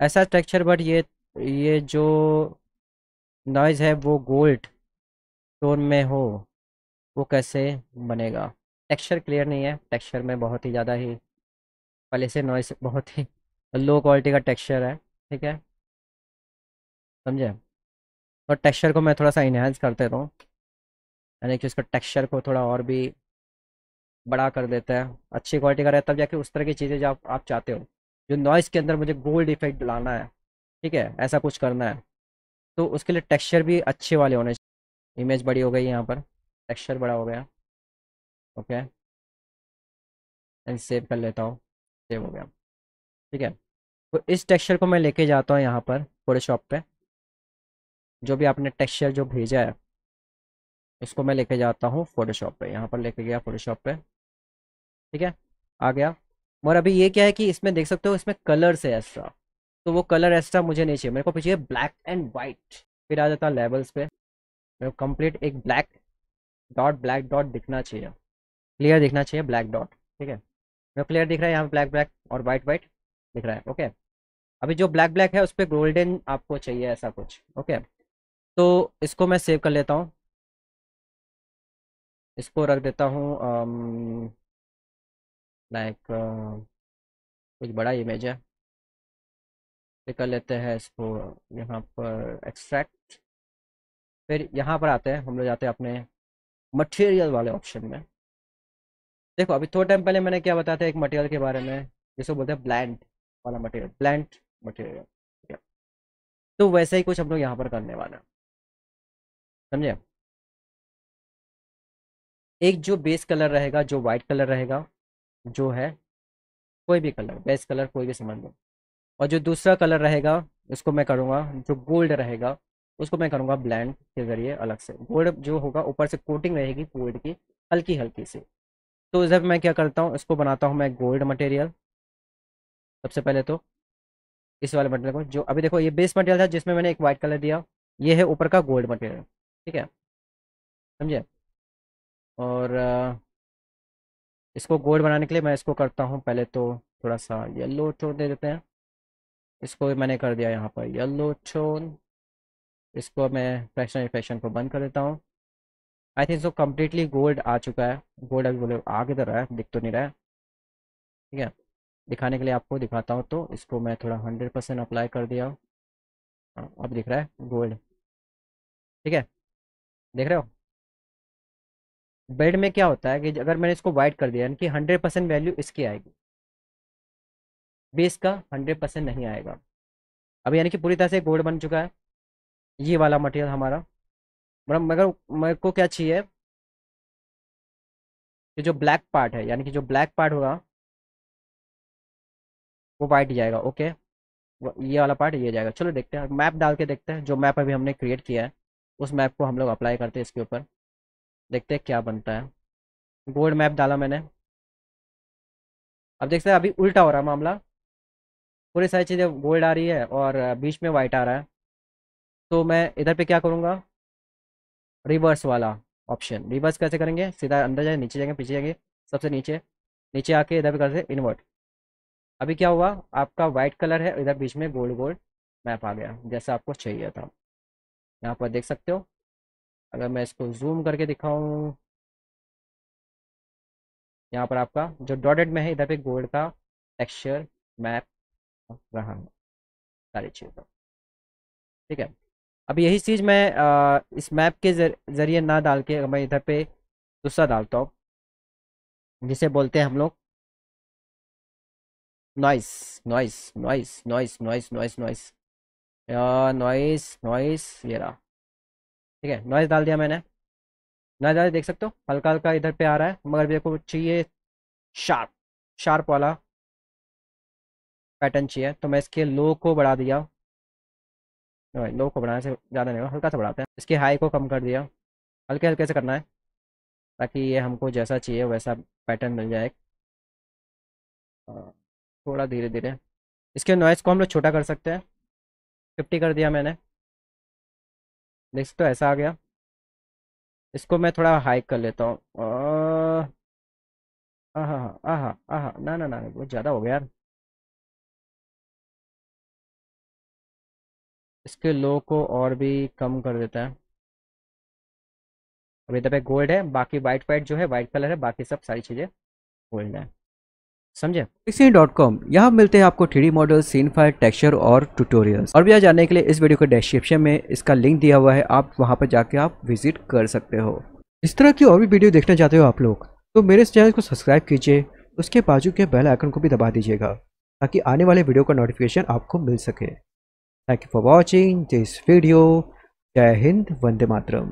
ऐसा texture but ये ये जो नॉइज़ है वो गोल्ड टोन में हो वो कैसे बनेगा? टेक्सचर क्लियर नहीं है। टेक्सचर में बहुत ही ज़्यादा ही पहले से नॉइस बहुत ही लो क्वालिटी का टेक्सचर है ठीक है? समझे? और टेक्सचर को मैं थोड़ा सा इन्हेंस करते रहूँ। यानी कि उसका टेक्सचर को थोड़ा और भी बड़ा कर देता है। अच्छी क्वालिटी का रहता है तब जाके उस तरह की चीज़ें जो आप, आप चाहते हो। जो नॉइस के अंदर मुझे गोल्ड इफ़ेक्ट लाना है, ठीक है, ऐसा कुछ करना है तो उसके लिए टेक्सचर भी अच्छे वाले होने चाहिए। इमेज बड़ी हो गई यहाँ पर टेक्सचर बड़ा हो गया ओके एंड सेव कर लेता हूँ सेव हो गया, ठीक है। तो इस टेक्सचर को मैं लेके जाता हूँ यहाँ पर फोटोशॉप पे, जो भी आपने टेक्सचर जो भेजा है इसको मैं लेके जाता हूँ फोटोशॉप पे, यहाँ पर लेके गया फोटोशॉप पे, ठीक है, आ गया। और अभी ये क्या है कि इसमें देख सकते हो, इसमें कलर्स है एक्स्ट्रा तो वो कलर एक्स्ट्रा मुझे नहीं चाहिए, मेरे को चाहिए ब्लैक एंड वाइट फिर आ जाता लेवल्स पे। मेरे को कंप्लीट एक ब्लैक डॉट ब्लैक डॉट दिखना चाहिए। क्लियर दिखना चाहिए ब्लैक डॉट ठीक है? मेरे क्लियर दिख रहा है यहाँ ब्लैक ब्लैक और वाइट वाइट दिख रहा है ओके अभी जो ब्लैक ब्लैक है, उस पर गोल्डन आपको चाहिए ऐसा कुछ ओके तो इसको मैं सेव कर लेता हूँ। इसको रख देता हूँ लाइक कुछ बड़ा इमेज है। ये कर लेते हैं इसको यहाँ पर एक्सट्रैक्ट फिर यहाँ पर आते हैं, हम लोग जाते हैं अपने मटेरियल वाले ऑप्शन में। देखो, अभी थोड़ा टाइम पहले मैंने क्या बताया था एक मटेरियल के बारे में, जिसको बोलते हैं ब्लैंड वाला मटेरियल ब्लैंड मटेरियल ठीक है? तो वैसे ही कुछ हम लोग यहाँ पर करने वाले हैं। समझे? एक जो बेस कलर रहेगा, जो वाइट कलर रहेगा जो है, कोई भी कलर बेस्ट कलर कोई भी समझ लो और जो दूसरा कलर रहेगा, उसको मैं करूँगा, जो गोल्ड रहेगा, उसको मैं करूँगा ब्लैंड के ज़रिए अलग से। गोल्ड जो होगा, ऊपर से कोटिंग रहेगी गोल्ड की हल्की हल्की सी। तो जब मैं क्या करता हूँ, इसको बनाता हूँ मैं गोल्ड मटेरियल सबसे पहले तो इस वाले मटेरियल को, जो, अभी देखो, ये बेस मटेरियल था, जिसमें मैंने एक वाइट कलर दिया, ये है ऊपर का गोल्ड मटेरियल ठीक है? समझे? और इसको गोल्ड बनाने के लिए मैं इसको करता हूँ। पहले तो थोड़ा सा येल्लो टोन दे देते हैं। इसको मैंने कर दिया यहाँ पर येल्लो टोन इसको मैं फ्रैक्शन इफेक्शन को बंद कर देता हूँ। I think so completely gold आ चुका है। गोल्ड अभी बोले आ किधर रहा है दिख तो नहीं रहा है। ठीक है दिखाने के लिए आपको दिखाता हूँ तो इसको मैं थोड़ा हंड्रेड परसेंट अप्लाई कर दिया हाँ, अब दिख रहा है गोल्ड। ठीक है देख रहे हो? बेड में क्या होता है कि अगर मैंने इसको वाइट कर दिया, यानी कि हंड्रेड परसेंट वैल्यू इसकी आएगी। बेस का हंड्रेड परसेंट नहीं आएगा। अब यानी कि पूरी तरह से गोल्ड बन चुका है। ये वाला मटेरियल हमारा। मतलब मगर मेरे को क्या चाहिए? कि जो ब्लैक पार्ट है, यानी कि जो ब्लैक पार्ट होगा, वो वाइट जाएगा ओके ये वाला पार्ट ये जाएगा। चलो देखते हैं मैप डाल के देखते हैं। जो मैप अभी हमने क्रिएट किया है, उस मैप को हम लोग अप्लाई करते हैं इसके ऊपर। देखते हैं क्या बनता है। गोल्ड मैप डाला मैंने। अब देखते हैं, अभी उल्टा हो रहा है मामला। पूरी सारी चीज़ें गोल्ड आ रही है और बीच में वाइट आ रहा है। तो मैं इधर पे क्या करूँगा? रिवर्स वाला ऑप्शन रिवर्स कैसे करेंगे? सीधा अंदर जाए नीचे जाएँगे, पीछे जाएँगे, सबसे नीचे। नीचे आके इधर पे करते इन्वर्ट अभी क्या हुआ? आपका वाइट कलर है, इधर बीच में गोल्ड गोल्ड मैप आ गया, जैसा आपको चाहिए था। यहाँ पर देख सकते हो। अगर मैं इसको जूम करके दिखाऊँ यहाँ पर आपका जो डॉटेड में है इधर पे गोल्ड का टेक्सचर मैप रहा है। सारी चीज़ें ठीक है? अब यही चीज़ मैं आ, इस मैप के ज़रिए ना डाल के मैं इधर पे दूसरा डालता हूँ जिसे बोलते हैं हम लोग noise noise noise noise noise noise noise noise noise ये रहा। ठीक है? नॉइस डाल दिया मैंने। नॉइस डाल देख सकते हो? हल्का हल्का इधर पे आ रहा है, मगर मेरे को चाहिए शार्प शार्प वाला पैटर्न चाहिए तो मैं इसके लो को बढ़ा दिया। लो को बढ़ाने से ज़्यादा नहीं हल्का सा बढ़ाते हैं। इसके हाई को कम कर दिया। हल्के हल्के से करना है, ताकि ये हमको जैसा चाहिए, वैसा पैटर्न मिल जाए। थोड़ा धीरे धीरे इसके नॉइस को हम लोग छोटा कर सकते हैं। फिफ्टी कर दिया मैंने। देख तो ऐसा आ गया। इसको मैं थोड़ा हाइक कर लेता हूँ। आहा आहा आहा, ना ना ना, बहुत ज़्यादा हो गया यार। इसके लो को और भी कम कर देता है। अभी इधर पे गोल्ड है, बाकी वाइट वाइट जो है वाइट कलर है, बाकी सब सारी चीज़ें गोल्ड है। समझे? पिक्सी डॉट कॉम यहाँ मिलते हैं आपको three model scene file texture और ट्यूटोरियल्स और भी जानने के लिए इस वीडियो के डिस्क्रिप्शन में इसका लिंक दिया हुआ है, आप वहाँ पर जाके आप विज़िट कर सकते हो। इस तरह की और भी वीडियो देखना चाहते हो आप लोग तो मेरे इस चैनल को सब्सक्राइब कीजिए, उसके बाजू के बेल आइकन को भी दबा दीजिएगा, ताकि आने वाले वीडियो का नोटिफिकेशन आपको मिल सके। Thank you for watching this video Jai Hind, Vande Mataram.